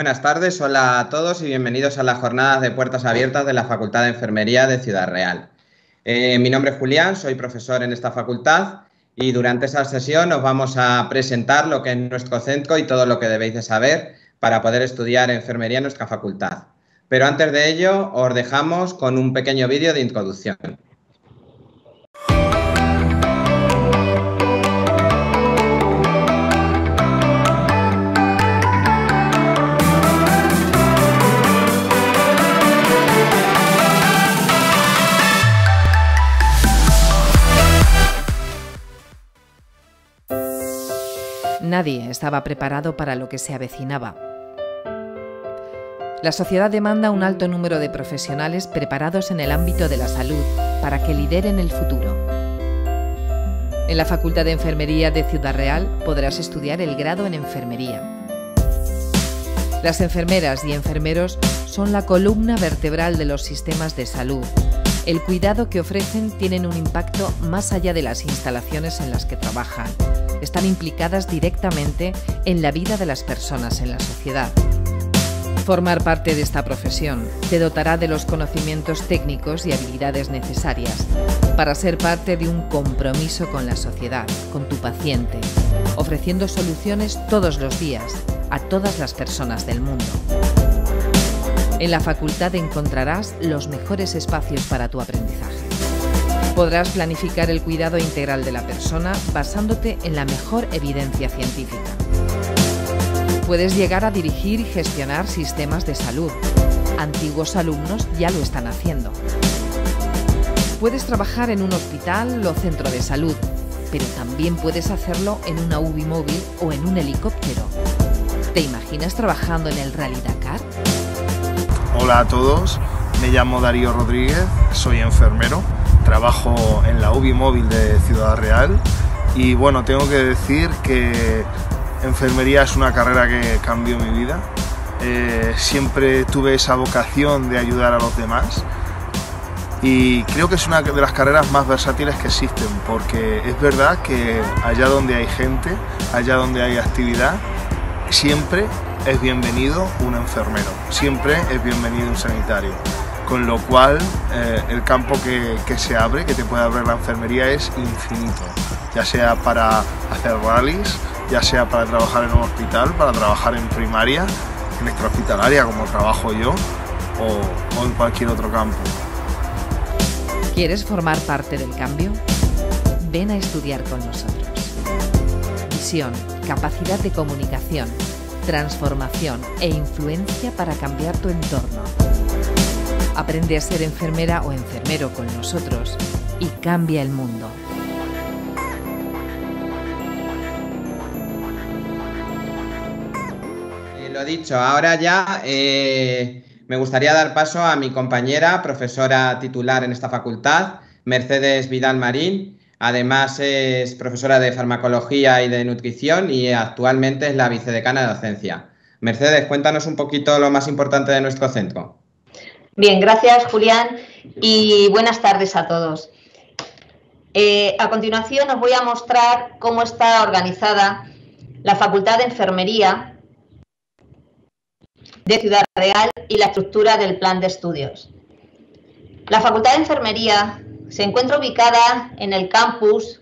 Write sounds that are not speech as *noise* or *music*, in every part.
Buenas tardes, hola a todos y bienvenidos a las jornadas de puertas abiertas de la Facultad de Enfermería de Ciudad Real. Eh, mi nombre es Julián, soy profesor en esta facultad y durante esta sesión os vamos a presentar lo que es nuestro centro y todo lo que debéis de saber para poder estudiar enfermería en nuestra facultad. Pero antes de ello, os dejamos con un pequeño vídeo de introducción. Nadie estaba preparado para lo que se avecinaba. La sociedad demanda un alto número de profesionales preparados en el ámbito de la salud para que lideren el futuro. En la Facultad de Enfermería de Ciudad Real podrás estudiar el grado en enfermería. Las enfermeras y enfermeros son la columna vertebral de los sistemas de salud. El cuidado que ofrecen tienen un impacto más allá de las instalaciones en las que trabajan están implicadas directamente en la vida de las personas en la sociedad. Formar parte de esta profesión te dotará de los conocimientos técnicos y habilidades necesarias para ser parte de un compromiso con la sociedad, con tu paciente, ofreciendo soluciones todos los días a todas las personas del mundo. En la facultad encontrarás los mejores espacios para tu aprendizaje. Podrás planificar el cuidado integral de la persona basándote en la mejor evidencia científica. Puedes llegar a dirigir y gestionar sistemas de salud. Antiguos alumnos ya lo están haciendo. Puedes trabajar en un hospital o centro de salud, pero también puedes hacerlo en una UBI móvil o en un helicóptero. ¿Te imaginas trabajando en el Rally Dakar? Hola a todos, me llamo Darío Rodríguez, soy enfermero trabajo en la UBI móvil de Ciudad Real. Y bueno, tengo que decir que enfermería es una carrera que cambió mi vida. Eh, siempre tuve esa vocación de ayudar a los demás. Y creo que es una de las carreras más versátiles que existen porque es verdad que allá donde hay gente, allá donde hay actividad, siempre es bienvenido un enfermero, siempre es bienvenido un sanitario con lo cual eh, el campo que, se abre, que te puede abrir la enfermería es infinito, ya sea para hacer rallies, ya sea para trabajar en un hospital, para trabajar en primaria, en extrahospitalaria como trabajo yo, o, o en cualquier otro campo. ¿Quieres formar parte del cambio? Ven a estudiar con nosotros. Visión, capacidad de comunicación, transformación e influencia para cambiar tu entorno Aprende a ser enfermera o enfermero con nosotros y cambia el mundo. Eh, lo dicho, ahora ya eh, me gustaría dar paso a mi compañera, profesora titular en esta facultad, Mercedes Vidal Marín. Además es profesora de farmacología y de nutrición y actualmente es la vicedecana de docencia. Mercedes, cuéntanos un poquito lo más importante de nuestro centro. Bien, gracias Julián y buenas tardes a todos. Eh, a continuación os voy a mostrar cómo está organizada la Facultad de Enfermería de Ciudad Real y la estructura del plan de estudios. La Facultad de Enfermería se encuentra ubicada en el campus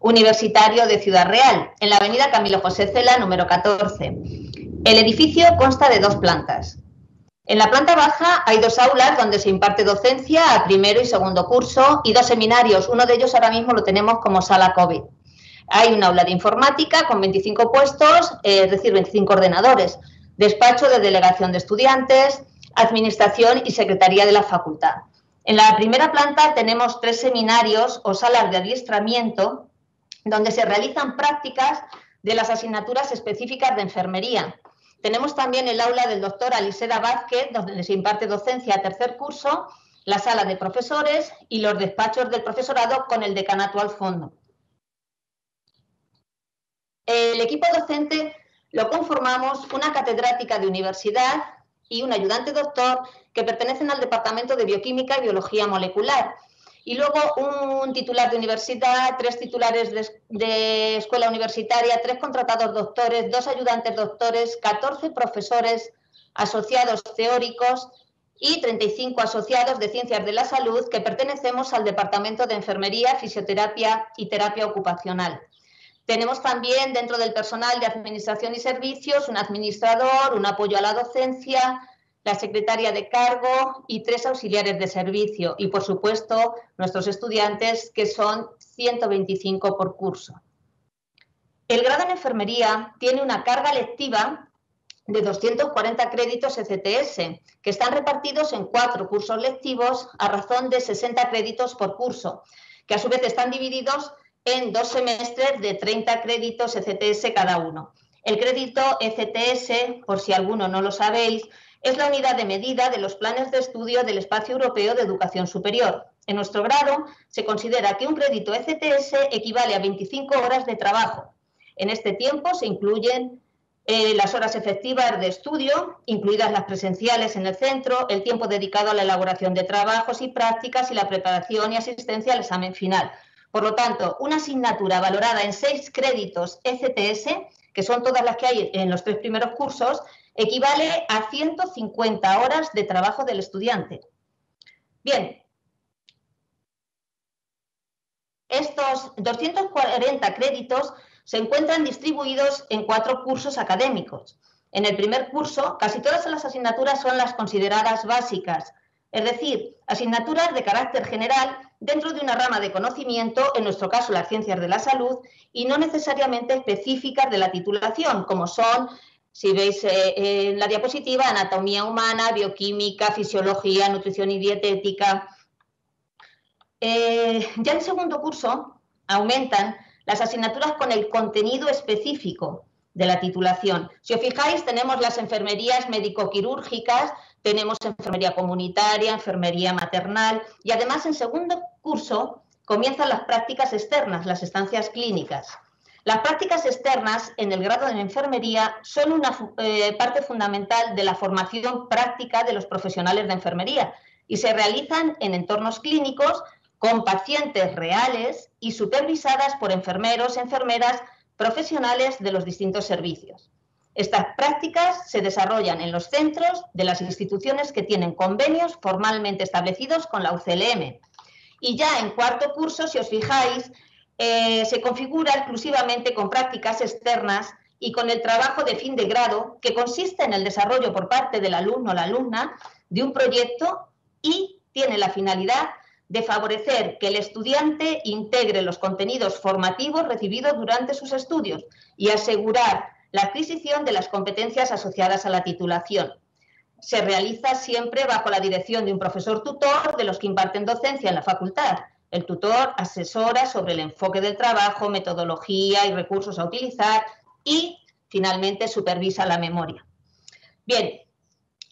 universitario de Ciudad Real, en la avenida Camilo José Cela, número 14. El edificio consta de dos plantas. En la planta baja hay dos aulas donde se imparte docencia a primero y segundo curso y dos seminarios. Uno de ellos ahora mismo lo tenemos como sala COVID. Hay un aula de informática con 25 puestos, eh, es decir, 25 ordenadores, despacho de delegación de estudiantes, administración y secretaría de la facultad. En la primera planta tenemos tres seminarios o salas de adiestramiento donde se realizan prácticas de las asignaturas específicas de enfermería, tenemos también el aula del doctor Aliseda Vázquez, donde se imparte docencia a tercer curso, la sala de profesores y los despachos del profesorado con el decanato al fondo. El equipo docente lo conformamos una catedrática de universidad y un ayudante doctor que pertenecen al Departamento de Bioquímica y Biología Molecular. Y luego un titular de universidad, tres titulares de, escuela universitaria, tres contratados doctores, dos ayudantes doctores, 14 profesores asociados teóricos y 35 asociados de ciencias de la salud que pertenecemos al Departamento de Enfermería, Fisioterapia y Terapia Ocupacional. Tenemos también dentro del personal de Administración y Servicios un administrador, un apoyo a la docencia, la secretaria de cargo y tres auxiliares de servicio y, por supuesto, nuestros estudiantes, que son 125 por curso. El grado en enfermería tiene una carga lectiva de 240 créditos ECTS, que están repartidos en cuatro cursos lectivos a razón de 60 créditos por curso, que a su vez están divididos en dos semestres de 30 créditos ECTS cada uno. El crédito ECTS, por si alguno no lo sabéis, es la unidad de medida de los planes de estudio del Espacio Europeo de Educación Superior. En nuestro grado se considera que un crédito ECTS equivale a 25 horas de trabajo. En este tiempo se incluyen eh, las horas efectivas de estudio, incluidas las presenciales en el centro, el tiempo dedicado a la elaboración de trabajos y prácticas y la preparación y asistencia al examen final. Por lo tanto, una asignatura valorada en seis créditos ECTS, que son todas las que hay en los tres primeros cursos, equivale a 150 horas de trabajo del estudiante. Bien, estos 240 créditos se encuentran distribuidos en cuatro cursos académicos. En el primer curso, casi todas las asignaturas son las consideradas básicas, es decir, asignaturas de carácter general dentro de una rama de conocimiento, en nuestro caso las ciencias de la salud, y no necesariamente específicas de la titulación, como son si veis eh, en la diapositiva, anatomía humana, bioquímica, fisiología, nutrición y dietética. Eh, ya en segundo curso aumentan las asignaturas con el contenido específico de la titulación. Si os fijáis, tenemos las enfermerías médico-quirúrgicas, tenemos enfermería comunitaria, enfermería maternal y además en segundo curso comienzan las prácticas externas, las estancias clínicas. Las prácticas externas en el grado de enfermería son una eh, parte fundamental de la formación práctica de los profesionales de enfermería y se realizan en entornos clínicos con pacientes reales y supervisadas por enfermeros, enfermeras, profesionales de los distintos servicios. Estas prácticas se desarrollan en los centros de las instituciones que tienen convenios formalmente establecidos con la UCLM. Y ya en cuarto curso, si os fijáis, eh, se configura exclusivamente con prácticas externas y con el trabajo de fin de grado, que consiste en el desarrollo por parte del alumno o la alumna de un proyecto y tiene la finalidad de favorecer que el estudiante integre los contenidos formativos recibidos durante sus estudios y asegurar la adquisición de las competencias asociadas a la titulación. Se realiza siempre bajo la dirección de un profesor tutor de los que imparten docencia en la facultad el tutor asesora sobre el enfoque del trabajo, metodología y recursos a utilizar y finalmente supervisa la memoria. Bien,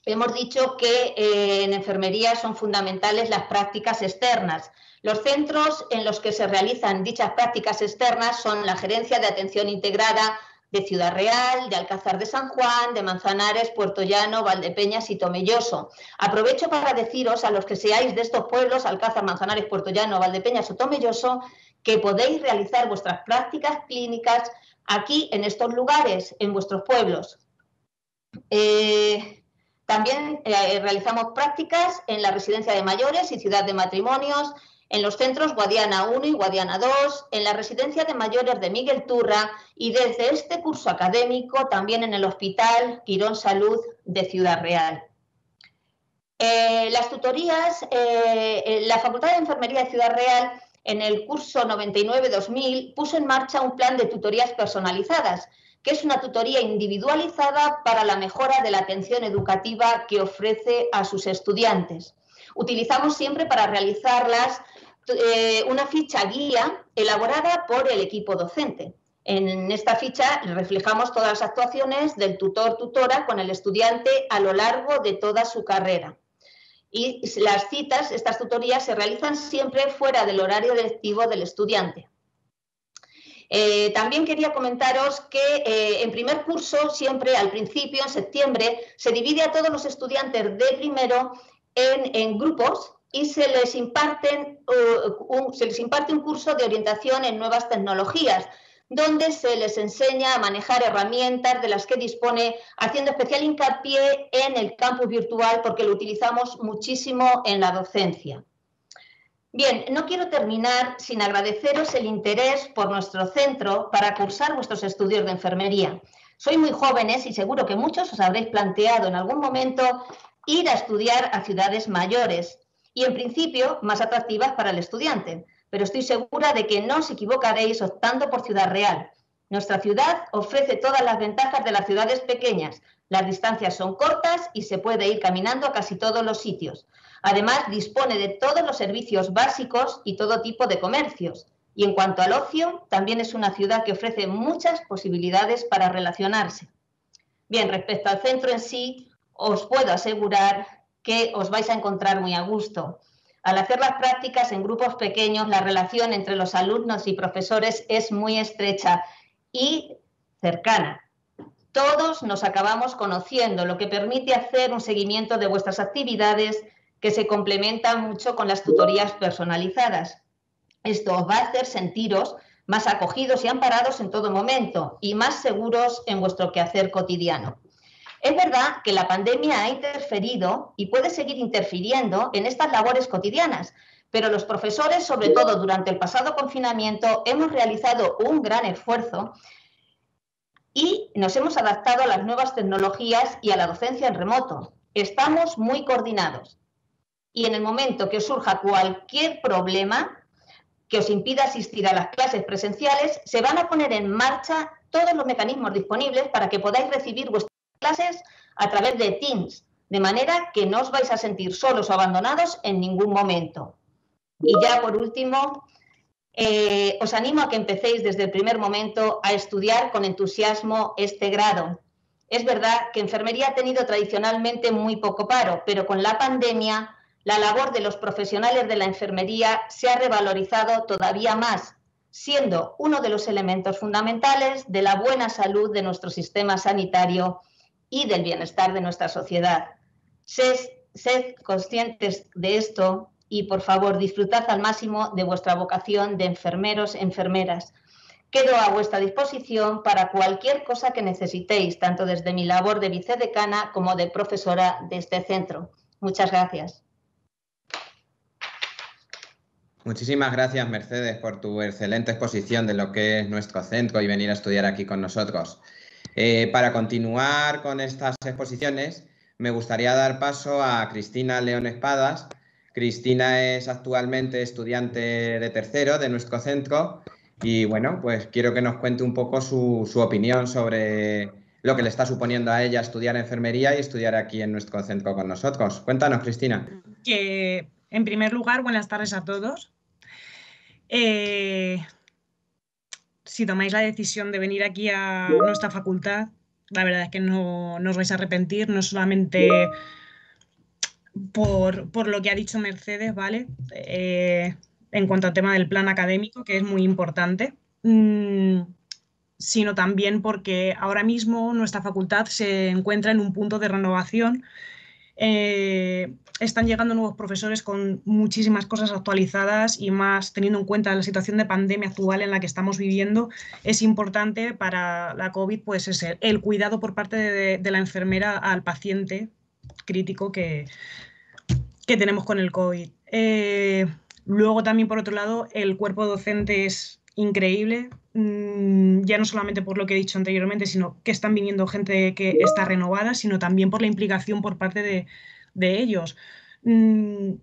hemos dicho que eh, en enfermería son fundamentales las prácticas externas. Los centros en los que se realizan dichas prácticas externas son la Gerencia de Atención Integrada de Ciudad Real, de Alcázar de San Juan, de Manzanares, Puerto Llano, Valdepeñas y Tomelloso. Aprovecho para deciros a los que seáis de estos pueblos, Alcázar, Manzanares, Puerto Llano, Valdepeñas o Tomelloso, que podéis realizar vuestras prácticas clínicas aquí en estos lugares, en vuestros pueblos. Eh, también eh, realizamos prácticas en la residencia de mayores y ciudad de matrimonios, en los centros Guadiana 1 y Guadiana 2, en la residencia de mayores de Miguel Turra y desde este curso académico también en el Hospital Quirón Salud de Ciudad Real. Eh, las tutorías, eh, la Facultad de Enfermería de Ciudad Real en el curso 99-2000 puso en marcha un plan de tutorías personalizadas, que es una tutoría individualizada para la mejora de la atención educativa que ofrece a sus estudiantes. Utilizamos siempre para realizarlas eh, una ficha guía elaborada por el equipo docente. En esta ficha reflejamos todas las actuaciones del tutor-tutora con el estudiante a lo largo de toda su carrera. Y las citas, estas tutorías, se realizan siempre fuera del horario lectivo del estudiante. Eh, también quería comentaros que eh, en primer curso, siempre al principio, en septiembre, se divide a todos los estudiantes de primero en grupos y se les, imparten, un, se les imparte un curso de orientación en nuevas tecnologías, donde se les enseña a manejar herramientas de las que dispone, haciendo especial hincapié en el campus virtual porque lo utilizamos muchísimo en la docencia. Bien, no quiero terminar sin agradeceros el interés por nuestro centro para cursar vuestros estudios de enfermería. Sois muy jóvenes y seguro que muchos os habréis planteado en algún momento ir a estudiar a ciudades mayores y en principio más atractivas para el estudiante, pero estoy segura de que no os equivocaréis optando por Ciudad Real. Nuestra ciudad ofrece todas las ventajas de las ciudades pequeñas. Las distancias son cortas y se puede ir caminando a casi todos los sitios. Además, dispone de todos los servicios básicos y todo tipo de comercios. Y en cuanto al ocio, también es una ciudad que ofrece muchas posibilidades para relacionarse. Bien, respecto al centro en sí, os puedo asegurar que os vais a encontrar muy a gusto. Al hacer las prácticas en grupos pequeños, la relación entre los alumnos y profesores es muy estrecha y cercana. Todos nos acabamos conociendo, lo que permite hacer un seguimiento de vuestras actividades que se complementan mucho con las tutorías personalizadas. Esto os va a hacer sentiros más acogidos y amparados en todo momento y más seguros en vuestro quehacer cotidiano. Es verdad que la pandemia ha interferido y puede seguir interfiriendo en estas labores cotidianas, pero los profesores, sobre todo durante el pasado confinamiento, hemos realizado un gran esfuerzo y nos hemos adaptado a las nuevas tecnologías y a la docencia en remoto. Estamos muy coordinados y en el momento que surja cualquier problema que os impida asistir a las clases presenciales, se van a poner en marcha todos los mecanismos disponibles para que podáis recibir vuestras clases a través de Teams, de manera que no os vais a sentir solos o abandonados en ningún momento. Y ya por último, eh, os animo a que empecéis desde el primer momento a estudiar con entusiasmo este grado. Es verdad que enfermería ha tenido tradicionalmente muy poco paro, pero con la pandemia la labor de los profesionales de la enfermería se ha revalorizado todavía más, siendo uno de los elementos fundamentales de la buena salud de nuestro sistema sanitario y del bienestar de nuestra sociedad. Sed, conscientes de esto y, por favor, disfrutad al máximo de vuestra vocación de enfermeros, enfermeras. Quedo a vuestra disposición para cualquier cosa que necesitéis, tanto desde mi labor de vicedecana como de profesora de este centro. Muchas gracias. Muchísimas gracias, Mercedes, por tu excelente exposición de lo que es nuestro centro y venir a estudiar aquí con nosotros. Eh, para continuar con estas exposiciones, me gustaría dar paso a Cristina León Espadas. Cristina es actualmente estudiante de tercero de nuestro centro y bueno, pues quiero que nos cuente un poco su, opinión sobre lo que le está suponiendo a ella estudiar enfermería y estudiar aquí en nuestro centro con nosotros. Cuéntanos, Cristina. Que en primer lugar, buenas tardes a todos. Eh, si tomáis la decisión de venir aquí a nuestra facultad, la verdad es que no, os vais a arrepentir, no solamente por, lo que ha dicho Mercedes, ¿vale? Eh, en cuanto al tema del plan académico, que es muy importante, mm, sino también porque ahora mismo nuestra facultad se encuentra en un punto de renovación eh, están llegando nuevos profesores con muchísimas cosas actualizadas y más teniendo en cuenta la situación de pandemia actual en la que estamos viviendo, es importante para la COVID pues es el, cuidado por parte de, la enfermera al paciente crítico que, que tenemos con el COVID. Eh, luego también, por otro lado, el cuerpo docente es increíble, mm, ya no solamente por lo que he dicho anteriormente, sino que están viniendo gente que está renovada, sino también por la implicación por parte de, ellos. Mm,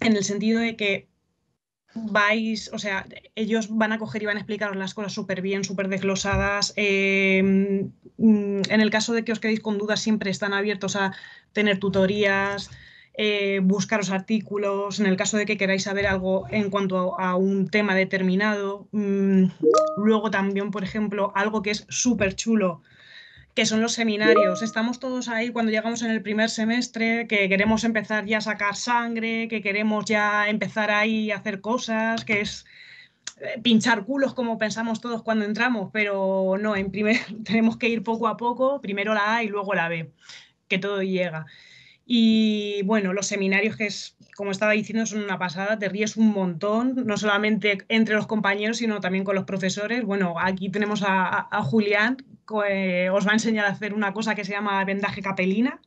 en el sentido de que vais, o sea, ellos van a coger y van a explicaros las cosas súper bien, súper desglosadas. Em, mm, en el caso de que os quedéis con dudas, siempre están abiertos a tener tutorías, eh, buscaros artículos, en el caso de que queráis saber algo en cuanto a, un tema determinado. Mm, luego también, por ejemplo, algo que es súper chulo, que son los seminarios. Estamos todos ahí cuando llegamos en el primer semestre, que queremos empezar ya a sacar sangre, que queremos ya empezar ahí a hacer cosas, que es eh, pinchar culos como pensamos todos cuando entramos, pero no, en primer *laughs* tenemos que ir poco a poco, primero la A y luego la B, que todo llega. Y bueno, los seminarios que es como estaba diciendo, son una pasada, te ríes un montón, no solamente entre los compañeros, sino también con los profesores. Bueno, aquí tenemos a, Julián, que os va a enseñar a hacer una cosa que se llama vendaje capelina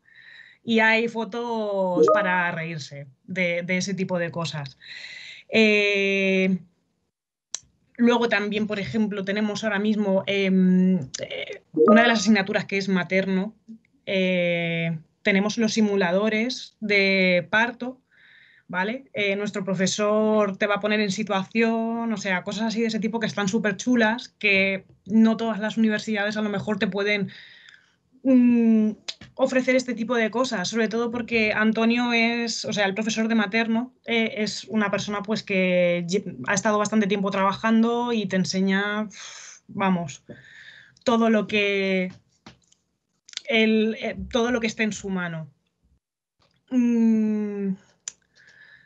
y hay fotos para reírse de, ese tipo de cosas. Eh, luego también, por ejemplo, tenemos ahora mismo em, eh, una de las asignaturas que es materno. Eh, tenemos los simuladores de parto, ¿vale? Eh, nuestro profesor te va a poner en situación, o sea, cosas así de ese tipo que están súper chulas, que no todas las universidades a lo mejor te pueden mm, ofrecer este tipo de cosas, sobre todo porque Antonio es, o sea, el profesor de materno eh, es una persona pues que ha estado bastante tiempo trabajando y te enseña, vamos, todo lo que eh, todo lo que esté en su mano. Mm,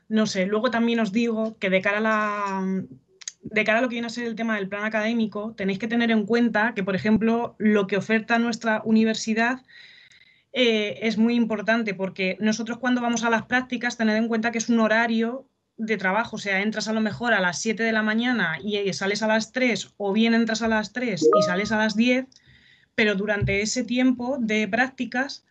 no sé, luego también os digo que de cara a lo que viene a ser el tema del plan académico, tenéis que tener en cuenta que, por ejemplo, lo que oferta nuestra universidad eh, es muy importante porque nosotros cuando vamos a las prácticas, tened en cuenta que es un horario de trabajo, o sea, entras a lo mejor a las 7 de la mañana y sales a las 3 o bien entras a las 3 y sales a las 10 pero durante ese tiempo de prácticas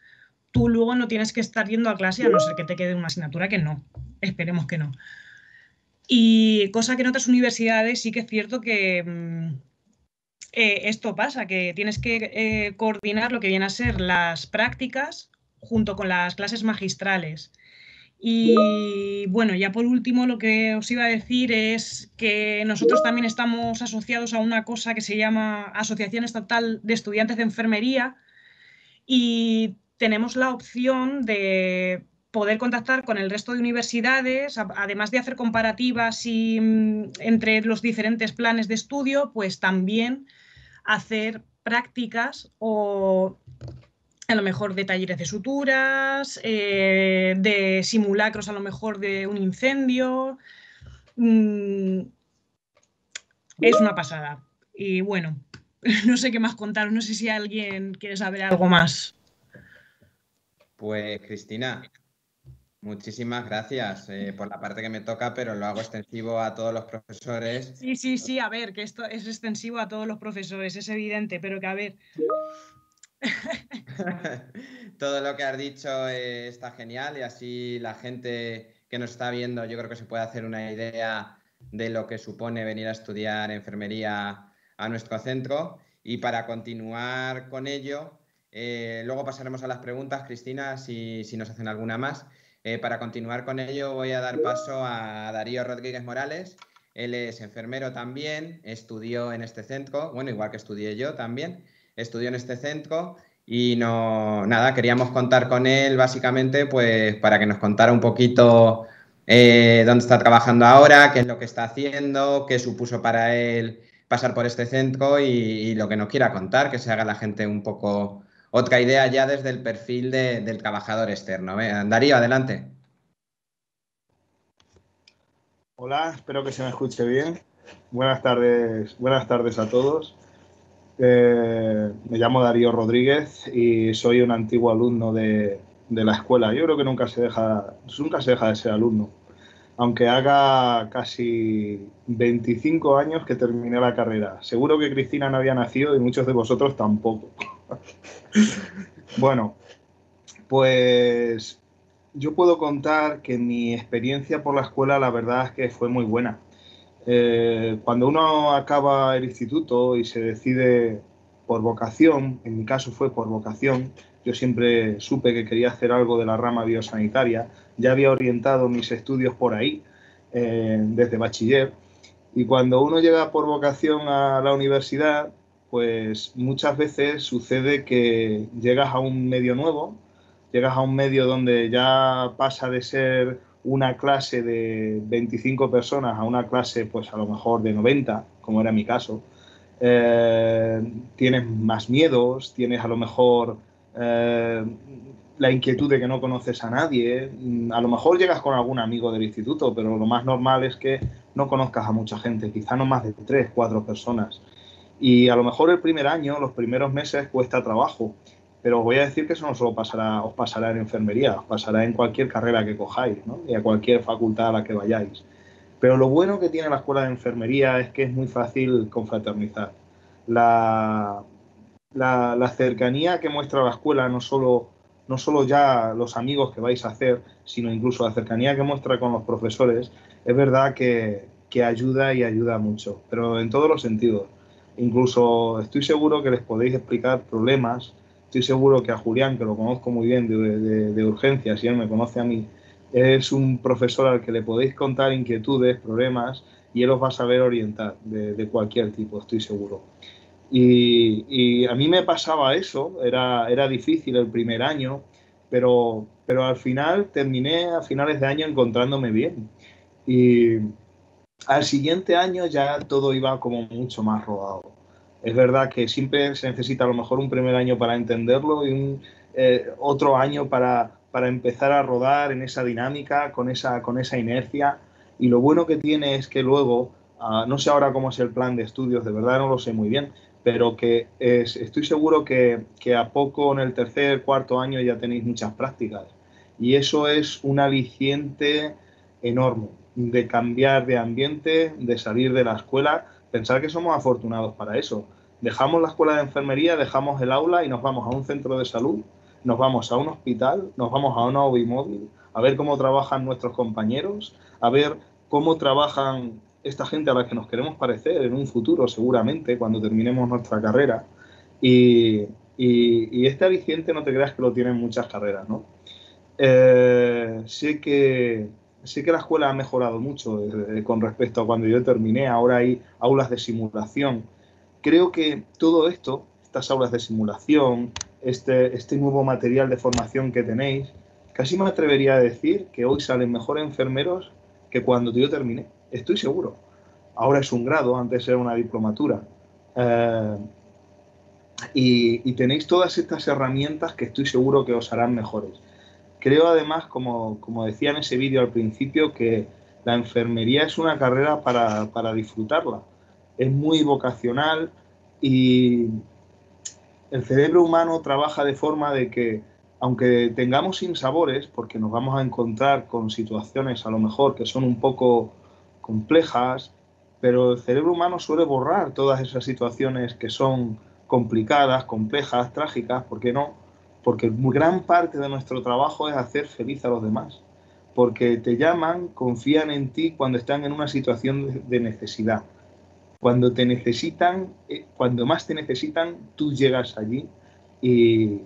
tú luego no tienes que estar yendo a clase a no ser que te quede una asignatura que no, esperemos que no. Y cosa que en otras universidades sí que es cierto que mm, eh, esto pasa, que tienes que eh, coordinar lo que viene a ser las prácticas junto con las clases magistrales. Y bueno, ya por último lo que os iba a decir es que nosotros también estamos asociados a una cosa que se llama Asociación Estatal de Estudiantes de Enfermería y tenemos la opción de poder contactar con el resto de universidades, además de hacer comparativas mm, entre los diferentes planes de estudio, pues también hacer prácticas o a lo mejor de talleres de suturas, eh, de simulacros a lo mejor de un incendio. Mm, es una pasada. Y bueno, *laughs* no sé qué más contar, no sé si alguien quiere saber algo más. Pues Cristina, muchísimas gracias eh, por la parte que me toca, pero lo hago extensivo a todos los profesores. Sí, sí, sí, a ver, que esto es extensivo a todos los profesores, es evidente, pero que a ver, *laughs* Todo lo que has dicho eh, está genial y así la gente que nos está viendo yo creo que se puede hacer una idea de lo que supone venir a estudiar enfermería a nuestro centro. Y para continuar con ello, eh, luego pasaremos a las preguntas, Cristina, si, nos hacen alguna más. Eh, para continuar con ello voy a dar paso a Darío Rodríguez Morales. Él es enfermero también, estudió en este centro, bueno, igual que estudié yo también estudió en este centro y no, nada, queríamos contar con él básicamente pues para que nos contara un poquito eh, dónde está trabajando ahora, qué es lo que está haciendo, qué supuso para él pasar por este centro y, lo que nos quiera contar, que se haga la gente un poco otra idea ya desde el perfil del trabajador externo. Darío, adelante. Hola, espero que se me escuche bien. Buenas tardes, buenas tardes a todos. Eh, me llamo Darío Rodríguez y soy un antiguo alumno de, la escuela. Yo creo que nunca se, deja, nunca se deja de ser alumno. Aunque haga casi 25 años que terminé la carrera. Seguro que Cristina no había nacido y muchos de vosotros tampoco. Bueno, pues yo puedo contar que mi experiencia por la escuela la verdad es que fue muy buena. Eh, cuando uno acaba el instituto y se decide por vocación, en mi caso fue por vocación, yo siempre supe que quería hacer algo de la rama biosanitaria, ya había orientado mis estudios por ahí eh, desde bachiller y cuando uno llega por vocación a la universidad, pues muchas veces sucede que llegas a un medio nuevo, llegas a un medio donde ya pasa de ser una clase de 25 personas a una clase, pues a lo mejor de 90, como era mi caso, eh, tienes más miedos, tienes a lo mejor eh, la inquietud de que no conoces a nadie, a lo mejor llegas con algún amigo del instituto, pero lo más normal es que no conozcas a mucha gente, quizá no más de 3, 4 personas. Y a lo mejor el primer año, los primeros meses cuesta trabajo. Pero os voy a decir que eso no solo pasará, os pasará en enfermería, os pasará en cualquier carrera que cojáis, ¿no? Y a cualquier facultad a la que vayáis. Pero lo bueno que tiene la escuela de enfermería es que es muy fácil confraternizar. La, cercanía que muestra la escuela, no solo, no solo ya los amigos que vais a hacer, sino incluso la cercanía que muestra con los profesores, es verdad que, que ayuda y ayuda mucho, pero en todos los sentidos. Incluso estoy seguro que les podéis explicar problemas estoy seguro que a Julián, que lo conozco muy bien de, de, urgencias y él me conoce a mí, es un profesor al que le podéis contar inquietudes, problemas y él os va a saber orientar de, cualquier tipo, estoy seguro. Y, a mí me pasaba eso, era, era difícil el primer año, pero, pero al final terminé a finales de año encontrándome bien. Y al siguiente año ya todo iba como mucho más rodado. Es verdad que siempre se necesita a lo mejor un primer año para entenderlo y un eh, otro año para, para, empezar a rodar en esa dinámica, con esa, con esa inercia. Y lo bueno que tiene es que luego, ah, no sé ahora cómo es el plan de estudios, de verdad no lo sé muy bien, pero que estoy seguro que, que a poco en el tercer, cuarto año ya tenéis muchas prácticas. Y eso es un aliciente enorme de cambiar de ambiente, de salir de la escuela pensar que somos afortunados para eso. Dejamos la escuela de enfermería, dejamos el aula y nos vamos a un centro de salud, nos vamos a un hospital, nos vamos a una OBI móvil, a ver cómo trabajan nuestros compañeros, a ver cómo trabajan esta gente a la que nos queremos parecer en un futuro, seguramente, cuando terminemos nuestra carrera. Y, este aliciente no te creas que lo tienen muchas carreras, ¿no? Eh, sé que sí que la escuela ha mejorado mucho eh, con respecto a cuando yo terminé. Ahora hay aulas de simulación. Creo que todo esto, estas aulas de simulación, este, este nuevo material de formación que tenéis, casi me atrevería a decir que hoy salen mejor enfermeros que cuando yo terminé. Estoy seguro. Ahora es un grado, antes era una diplomatura. Eh, y tenéis todas estas herramientas que estoy seguro que os harán mejores. Creo además, como, decía en ese vídeo al principio, que la enfermería es una carrera para, disfrutarla. Es muy vocacional y el cerebro humano trabaja de forma de que, aunque tengamos sinsabores, porque nos vamos a encontrar con situaciones a lo mejor que son un poco complejas, pero el cerebro humano suele borrar todas esas situaciones que son complicadas, complejas, trágicas, ¿por qué no? Porque gran parte de nuestro trabajo es hacer feliz a los demás, porque te llaman, confían en ti cuando están en una situación de necesidad. Cuando te necesitan, eh, cuando más te necesitan, tú llegas allí y,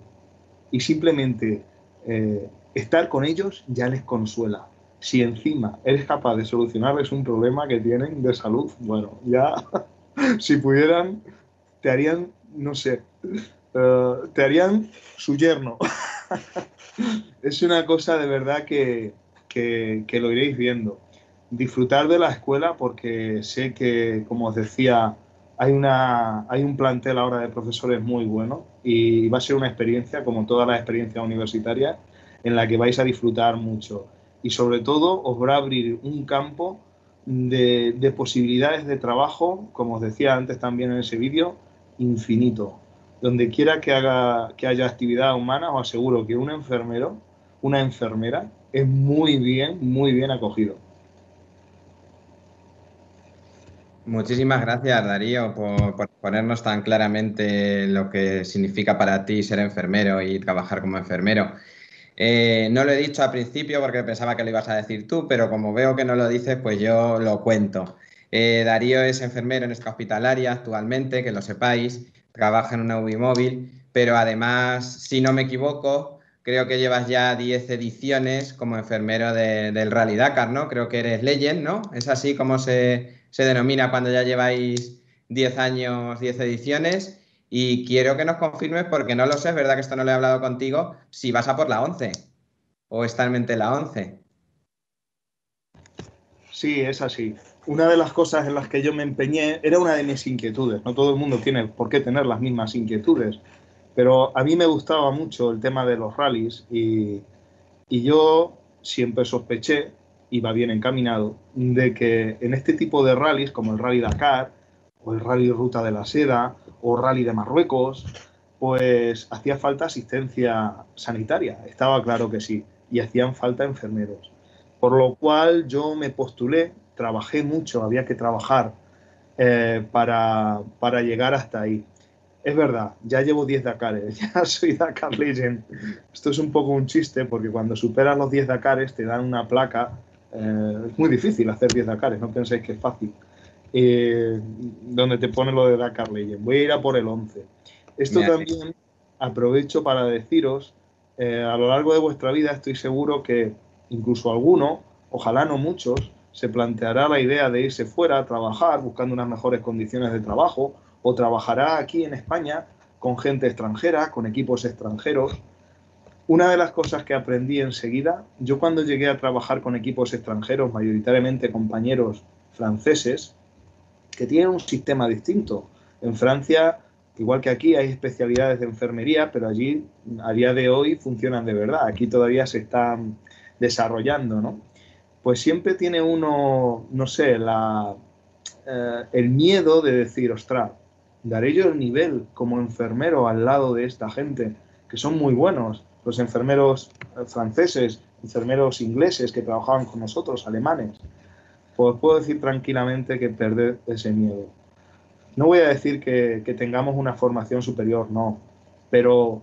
simplemente eh, estar con ellos ya les consuela. Si encima eres capaz de solucionarles un problema que tienen de salud, bueno, ya *laughs* si pudieran, te harían, no sé, eh, te harían su yerno. *laughs* es una cosa de verdad que, lo iréis viendo. Disfrutar de la escuela porque sé que, como os decía, hay, una, hay un plantel ahora de profesores muy bueno y va a ser una experiencia, como todas las experiencias universitarias, en la que vais a disfrutar mucho. Y sobre todo os va a abrir un campo de, de posibilidades de trabajo, como os decía antes también en ese vídeo, infinito donde quiera que, haga, que haya actividad humana, os aseguro que un enfermero, una enfermera, es muy bien, muy bien acogido. Muchísimas gracias, Darío, por, ponernos tan claramente lo que significa para ti ser enfermero y trabajar como enfermero. Eh, no lo he dicho al principio porque pensaba que lo ibas a decir tú, pero como veo que no lo dices, pues yo lo cuento. Eh, Darío es enfermero en esta hospitalaria actualmente, que lo sepáis, trabaja en una UBI móvil, pero además, si no me equivoco, creo que llevas ya 10 ediciones como enfermero del Rally Dakar, ¿no? Creo que eres Legend, ¿no? Es así como se, denomina cuando ya lleváis 10 años, 10 ediciones. Y quiero que nos confirmes, porque no lo sé, es verdad que esto no lo he hablado contigo, si vas a por la 11 o está en mente la 11. Sí, es así una de las cosas en las que yo me empeñé era una de mis inquietudes. No todo el mundo tiene por qué tener las mismas inquietudes, pero a mí me gustaba mucho el tema de los rallies y, yo siempre sospeché, iba bien encaminado, de que en este tipo de rallies, como el Rally Dakar, o el Rally Ruta de la Seda, o Rally de Marruecos, pues hacía falta asistencia sanitaria, estaba claro que sí, y hacían falta enfermeros. Por lo cual yo me postulé, trabajé mucho, había que trabajar eh, para, para, llegar hasta ahí. Es verdad, ya llevo 10 Dakares, *laughs* ya soy Dakar Legend. Esto es un poco un chiste porque cuando superas los 10 Dakares te dan una placa. Eh, es muy difícil hacer 10 Dakares, no penséis que es fácil. Eh, donde te pone lo de Dakar Legend. Voy a ir a por el 11. Esto también aprovecho para deciros, a lo largo de vuestra vida estoy seguro que incluso alguno, ojalá no muchos, se planteará la idea de irse fuera a trabajar buscando unas mejores condiciones de trabajo o trabajará aquí en España con gente extranjera, con equipos extranjeros. Una de las cosas que aprendí enseguida, yo cuando llegué a trabajar con equipos extranjeros, mayoritariamente compañeros franceses, que tienen un sistema distinto. En Francia, igual que aquí, hay especialidades de enfermería, pero allí a día de hoy funcionan de verdad. Aquí todavía se están desarrollando, ¿no? Pues siempre tiene uno, no sé, la, eh, el miedo de decir, ostras, daré yo el nivel como enfermero al lado de esta gente, que son muy buenos, los enfermeros eh, franceses, enfermeros ingleses que trabajaban con nosotros, alemanes. Pues puedo decir tranquilamente que perder ese miedo. No voy a decir que, que tengamos una formación superior, no, pero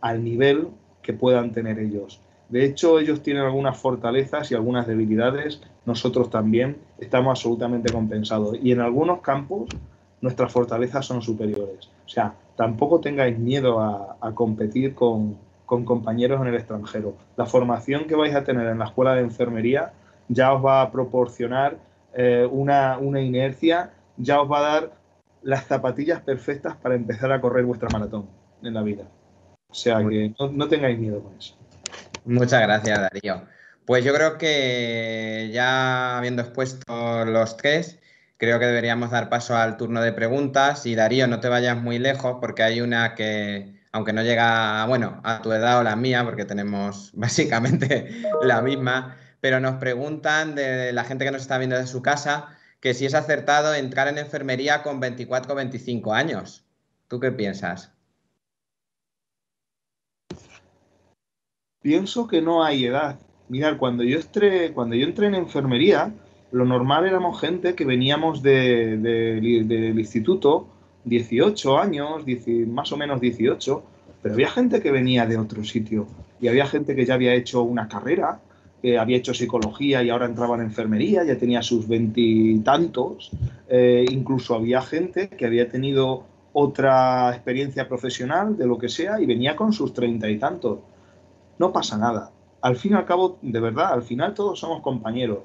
al nivel que puedan tener ellos. De hecho, ellos tienen algunas fortalezas y algunas debilidades, nosotros también estamos absolutamente compensados. Y en algunos campos nuestras fortalezas son superiores. O sea, tampoco tengáis miedo a, competir con, compañeros en el extranjero. La formación que vais a tener en la escuela de enfermería ya os va a proporcionar eh, una, inercia, ya os va a dar las zapatillas perfectas para empezar a correr vuestra maratón en la vida. O sea que no tengáis miedo con eso. Muchas gracias, Darío. Pues yo creo que ya habiendo expuesto los tres, creo que deberíamos dar paso al turno de preguntas. Y Darío, no te vayas muy lejos porque hay una que, aunque no llega, bueno, a tu edad o la mía, porque tenemos *laughs* básicamente la misma, pero nos preguntan de la gente que nos está viendo de su casa que si es acertado entrar en enfermería con 24 o 25 años. ¿Tú qué piensas? Pienso que no hay edad. Mirad, cuando yo, entré, cuando yo entré en enfermería, lo normal éramos gente que veníamos del instituto, 18 años, más o menos 18, pero había gente que venía de otro sitio. Y había gente que ya había hecho una carrera, que había hecho psicología y ahora entraba en enfermería, ya tenía sus veintitantos, eh, incluso había gente que había tenido otra experiencia profesional de lo que sea y venía con sus treinta y tantos no pasa nada. Al fin y al cabo, de verdad, al final todos somos compañeros.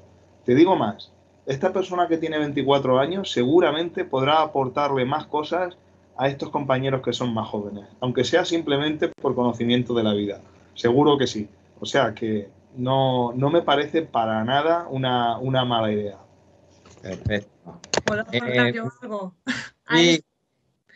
Te digo más, esta persona que tiene 24 años seguramente podrá aportarle más cosas a estos compañeros que son más jóvenes, aunque sea simplemente por conocimiento de la vida. Seguro que sí. O sea que no, no me parece para nada una, mala idea. Perfecto. ¿Puedo contar eh, yo algo? sí,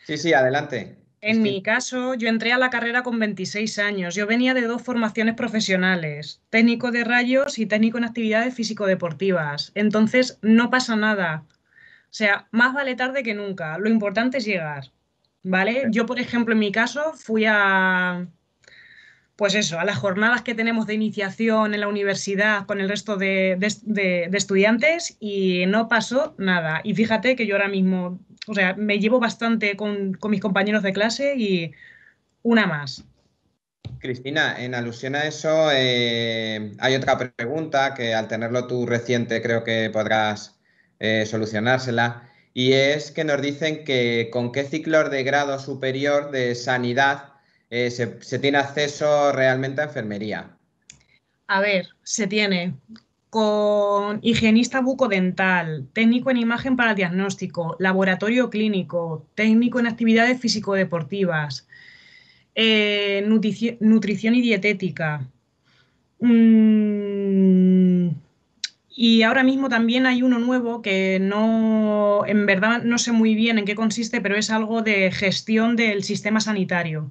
*laughs* sí, adelante. En mi caso, yo entré a la carrera con 26 años. Yo venía de dos formaciones profesionales, técnico de rayos y técnico en actividades físico-deportivas. Entonces, no pasa nada. O sea, más vale tarde que nunca. Lo importante es llegar. ¿Vale? Yo, por ejemplo, en mi caso, fui a, pues eso, a las jornadas que tenemos de iniciación en la universidad con el resto de, de, estudiantes y no pasó nada. Y fíjate que yo ahora mismo o sea, me llevo bastante con, mis compañeros de clase y una más. Cristina, en alusión a eso, eh, hay otra pregunta que al tenerlo tú reciente creo que podrás eh, solucionársela. Y es que nos dicen que con qué ciclos de grado superior de sanidad eh, se, se, tiene acceso realmente a enfermería. A ver, se tiene con higienista bucodental, técnico en imagen para diagnóstico, laboratorio clínico, técnico en actividades físico-deportivas, eh, nutrición, y dietética. Mm, y ahora mismo también hay uno nuevo que no, en verdad no sé muy bien en qué consiste, pero es algo de gestión del sistema sanitario.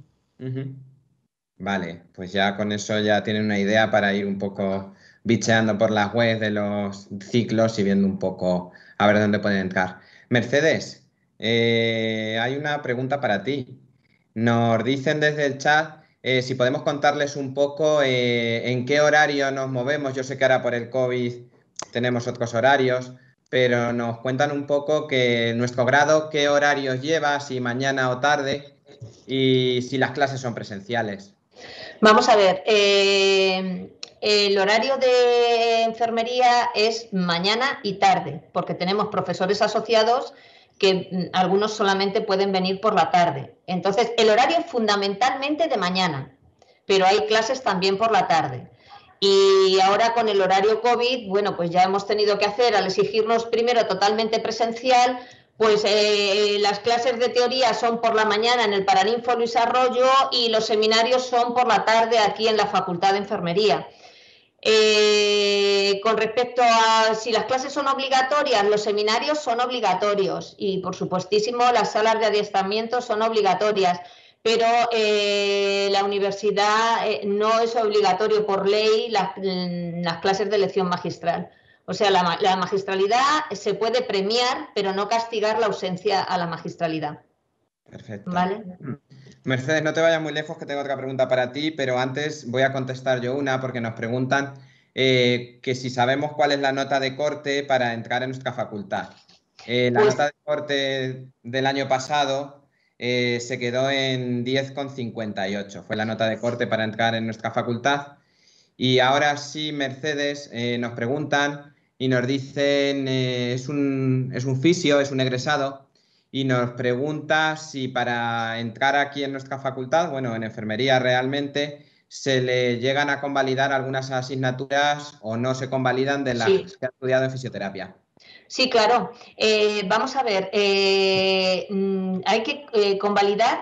Vale, pues ya con eso ya tienen una idea para ir un poco bicheando por las webs de los ciclos y viendo un poco a ver dónde pueden entrar. Mercedes, eh, hay una pregunta para ti. Nos dicen desde el chat eh, si podemos contarles un poco eh, en qué horario nos movemos. Yo sé que ahora por el COVID tenemos otros horarios, pero nos cuentan un poco que nuestro grado, qué horarios lleva, si mañana o tarde y si las clases son presenciales. Vamos a ver, el horario de enfermería es mañana y tarde, porque tenemos profesores asociados que mm, algunos solamente pueden venir por la tarde. Entonces, el horario es fundamentalmente de mañana, pero hay clases también por la tarde. Y ahora con el horario COVID, bueno, pues ya hemos tenido que hacer, al exigirnos primero totalmente presencial, pues eh, las clases de teoría son por la mañana en el Paraninfo Luis Arroyo y los seminarios son por la tarde aquí en la Facultad de Enfermería. Eh, con respecto a si las clases son obligatorias, los seminarios son obligatorios y, por supuestísimo, las salas de adiestramiento son obligatorias, pero eh, la universidad eh, no es obligatorio por ley las, clases de elección magistral. O sea, la, la, magistralidad se puede premiar, pero no castigar la ausencia a la magistralidad. Perfecto. ¿Vale? Mercedes, no te vayas muy lejos, que tengo otra pregunta para ti, pero antes voy a contestar yo una porque nos preguntan eh, que si sabemos cuál es la nota de corte para entrar en nuestra facultad. Eh, la pues nota de corte del año pasado eh, se quedó en 10,58, fue la nota de corte para entrar en nuestra facultad. Y ahora sí, Mercedes, nos preguntan y nos dicen, es, un, es un fisio, es un egresado, y nos pregunta si para entrar aquí en nuestra facultad, bueno, en enfermería realmente, se le llegan a convalidar algunas asignaturas o no se convalidan de las que ha estudiado en fisioterapia. Sí, claro. Eh, vamos a ver, eh, mm, hay que eh, convalidar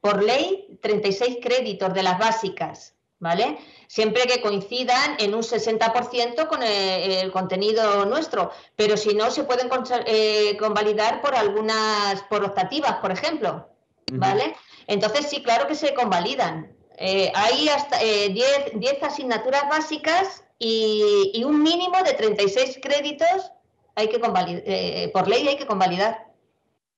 por ley 36 créditos de las básicas, ¿vale? siempre que coincidan en un 60% con el, contenido nuestro, pero si no, se pueden eh, convalidar por algunas, por optativas, por ejemplo, ¿vale? Entonces, sí, claro que se convalidan. Eh, hay hasta 10 eh, asignaturas básicas y, un mínimo de 36 créditos hay que por ley hay que convalidar.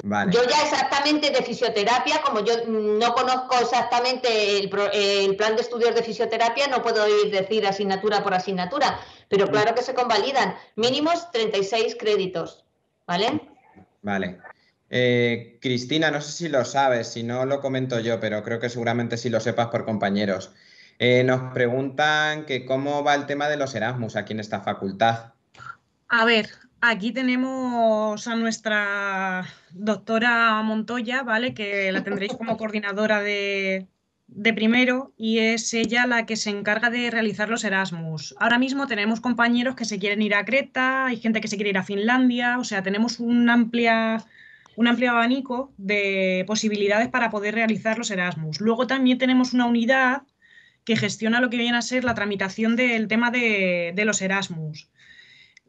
Yo ya exactamente de fisioterapia, como yo no conozco exactamente el, plan de estudios de fisioterapia, no puedo ir decir asignatura por asignatura, pero claro que se convalidan. Mínimos 36 créditos, ¿vale? Vale. Eh, Cristina, no sé si lo sabes, si no lo comento yo, pero creo que seguramente sí lo sepas por compañeros. Eh, nos preguntan que cómo va el tema de los Erasmus aquí en esta facultad. A ver, Aquí tenemos a nuestra doctora Montoya, ¿vale? Que la tendréis como coordinadora de, primero y es ella la que se encarga de realizar los Erasmus. Ahora mismo tenemos compañeros que se quieren ir a Creta, hay gente que se quiere ir a Finlandia, o sea, tenemos un, amplia, un amplio abanico de posibilidades para poder realizar los Erasmus. Luego también tenemos una unidad que gestiona lo que viene a ser la tramitación del tema de, de los Erasmus.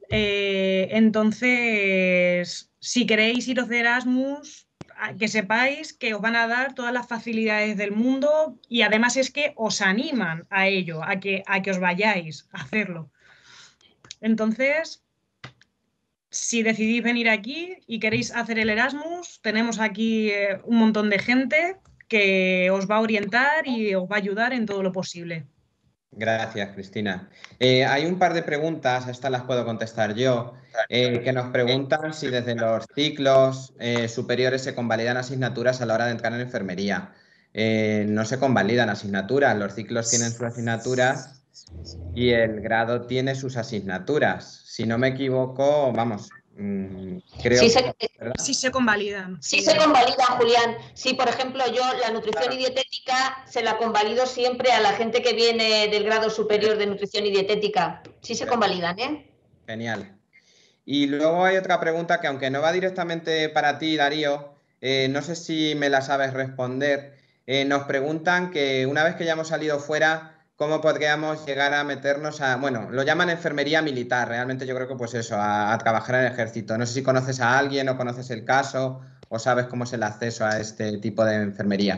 Eh, entonces, si queréis iros de Erasmus, que sepáis que os van a dar todas las facilidades del mundo y además es que os animan a ello, a que, a que os vayáis a hacerlo. Entonces, si decidís venir aquí y queréis hacer el Erasmus, tenemos aquí eh, un montón de gente que os va a orientar y os va a ayudar en todo lo posible. Gracias, Cristina. Eh, hay un par de preguntas, estas las puedo contestar yo, eh, que nos preguntan si desde los ciclos eh, superiores se convalidan asignaturas a la hora de entrar en enfermería. no se convalidan asignaturas, los ciclos tienen sus asignaturas y el grado tiene sus asignaturas. Si no me equivoco, vamos, Mm, sí, se, sí se convalidan. Sí se convalidan, Julián. Sí, por ejemplo, yo la nutrición y dietética se la convalido siempre a la gente que viene del grado superior de nutrición y dietética. Sí se convalidan, ¿eh? Genial. Y luego hay otra pregunta que aunque no va directamente para ti, Darío, eh, no sé si me la sabes responder. Eh, nos preguntan que una vez que ya hemos salido fuera, cómo podríamos llegar a meternos a, bueno, lo llaman enfermería militar, realmente yo creo que pues eso, a, trabajar en el ejército. No sé si conoces a alguien o conoces el caso o sabes cómo es el acceso a este tipo de enfermería.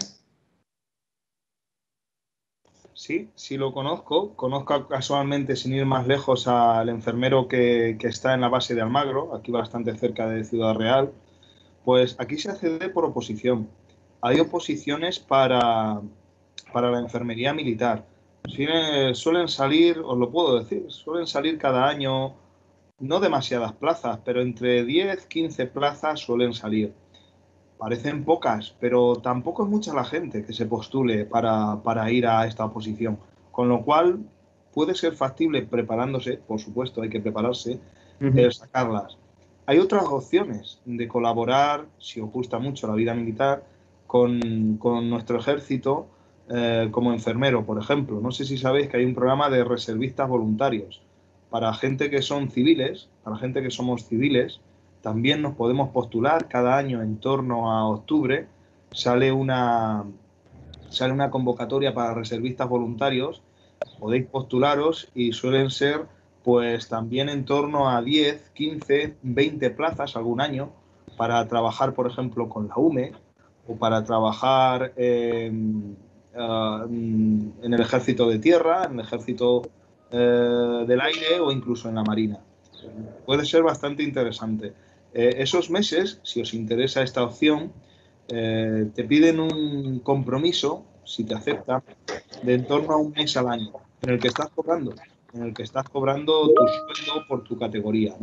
Sí, sí lo conozco. Conozco casualmente, sin ir más lejos, al enfermero que, que está en la base de Almagro, aquí bastante cerca de Ciudad Real. Pues aquí se accede por oposición hay oposiciones para, para la enfermería militar. Suelen salir, os lo puedo decir, suelen salir cada año no demasiadas plazas, pero entre 10, 15 plazas suelen salir. Parecen pocas, pero tampoco es mucha la gente que se postule para, para ir a esta oposición. Con lo cual, puede ser factible preparándose, por supuesto, hay que prepararse, uh sacarlas. Hay otras opciones de colaborar, si os gusta mucho la vida militar, con, con nuestro ejército eh, como enfermero, por ejemplo. No sé si sabéis que hay un programa de reservistas voluntarios para gente que son civiles, para gente que somos civiles, también nos podemos postular cada año en torno a octubre. Sale una, sale una convocatoria para reservistas voluntarios. Podéis postularos y suelen ser pues también en torno a 10, 15, 20 plazas algún año para trabajar, por ejemplo, con la UME o para trabajar en, ah, en el ejército de tierra, en el ejército eh, del aire o incluso en la marina. Puede ser bastante interesante. Eh, esos meses, si os interesa esta opción, eh, te piden un compromiso, si te acepta, de en torno a un mes al año, en el que estás cobrando, en el que estás cobrando tu sueldo por tu categoría,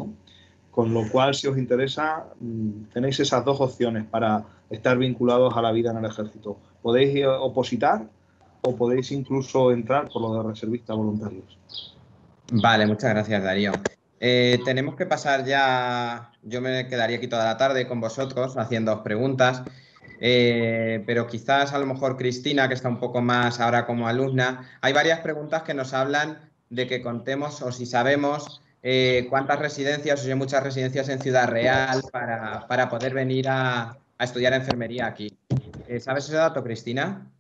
Con lo cual, si os interesa, mm, tenéis esas dos opciones para estar vinculados a la vida en el ejército. Podéis opositar o podéis incluso entrar por lo de reservistas voluntarios. Vale, muchas gracias Darío. Eh, tenemos que pasar ya, yo me quedaría aquí toda la tarde con vosotros haciendo preguntas, eh, pero quizás a lo mejor Cristina, que está un poco más ahora como alumna, hay varias preguntas que nos hablan de que contemos o si sabemos eh, cuántas residencias, o si hay muchas residencias en Ciudad Real para, poder venir a, a estudiar enfermería aquí. ¿Sabes ese dato, Cristina?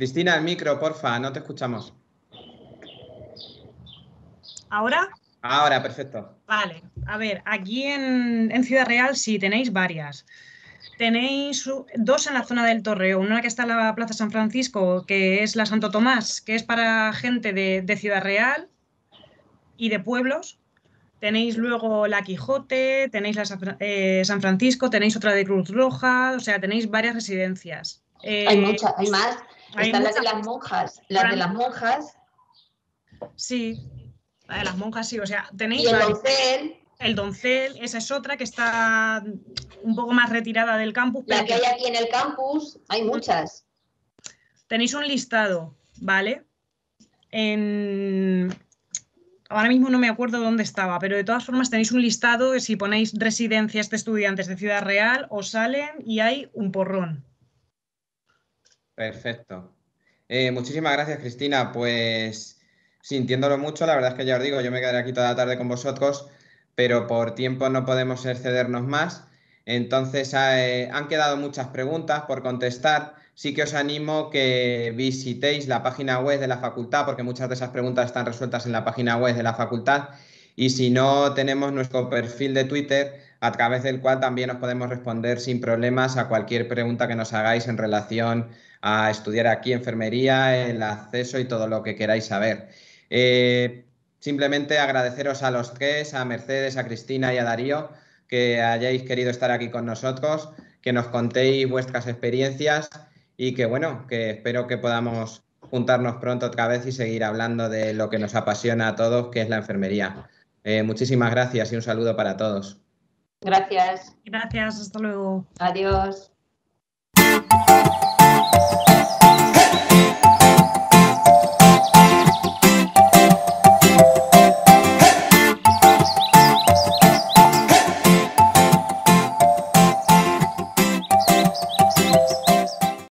Cristina, el micro, porfa, no te escuchamos. ¿Ahora? Ahora, perfecto. Vale, a ver, aquí en, Ciudad Real sí tenéis varias. Tenéis dos en la zona del Torreón, una que está en la Plaza San Francisco, que es la Santo Tomás, que es para gente de, Ciudad Real y de pueblos. Tenéis luego la Quijote, tenéis la eh, San Francisco, tenéis otra de Cruz Roja, o sea, tenéis varias residencias. hay muchas, hay más. Están las de las monjas. Las de las monjas. Sí, la de las monjas sí. O sea, tenéis. Y el doncel. El doncel, esa es otra que está un poco más retirada del campus. La que hay aquí en el campus, hay muchas. Tenéis un listado, ¿vale? En, ahora mismo no me acuerdo dónde estaba, pero de todas formas tenéis un listado, si ponéis residencias de estudiantes de Ciudad Real, os salen y hay un porrón. Perfecto. Eh, muchísimas gracias, Cristina. Pues sintiéndolo mucho, la verdad es que ya os digo, yo me quedaré aquí toda la tarde con vosotros, pero por tiempo no podemos excedernos más. Entonces, eh, han quedado muchas preguntas por contestar. Sí que os animo que visitéis la página web de la facultad, porque muchas de esas preguntas están resueltas en la página web de la facultad. Y si no, tenemos nuestro perfil de Twitter, a través del cual también os podemos responder sin problemas a cualquier pregunta que nos hagáis en relación a estudiar aquí enfermería, el acceso y todo lo que queráis saber. Eh, simplemente agradeceros a los tres, a Mercedes, a Cristina y a Darío, que hayáis querido estar aquí con nosotros, que nos contéis vuestras experiencias y que bueno, que espero que podamos juntarnos pronto otra vez y seguir hablando de lo que nos apasiona a todos, que es la enfermería. Eh, muchísimas gracias y un saludo para todos. Gracias. Gracias, hasta luego. Adiós.